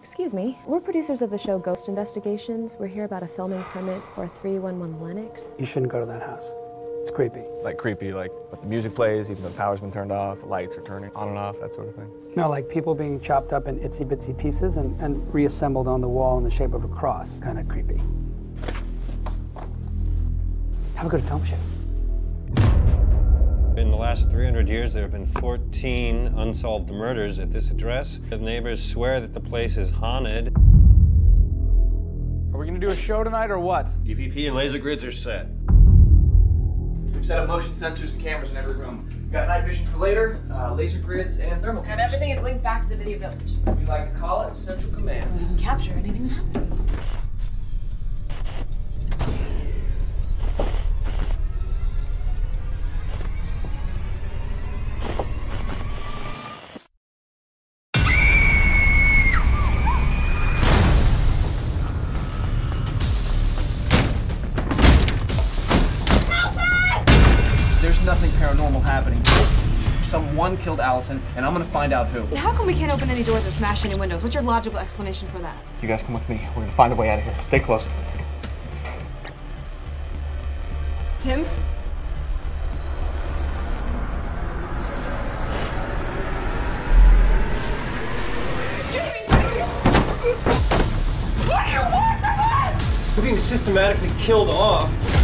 Excuse me. We're producers of the show Ghost Investigations. We're here about a filming permit for 311 Lennox. You shouldn't go to that house. It's creepy. Like creepy, like but the music plays, even though the power's been turned off, lights are turning on and off, that sort of thing. You know, like people being chopped up in itsy bitsy pieces and, and reassembled on the wall in the shape of a cross. Kind of creepy. Have a good film shoot. In the last 300 years, there have been 14 unsolved murders at this address. The neighbors swear that the place is haunted. Are we gonna do a show tonight or what? EVP and laser grids are set. We've set up motion sensors and cameras in every room. We've got night vision for later, uh, laser grids, and thermal And everything is linked back to the video village. We like to call it Central Command. We can capture anything that happens. Nothing paranormal happening. Someone killed Allison, and I'm gonna find out who. How come we can't open any doors or smash any windows? What's your logical explanation for that? You guys come with me. We're gonna find a way out of here. Stay close. Tim? What do you want from us? We're being systematically killed off.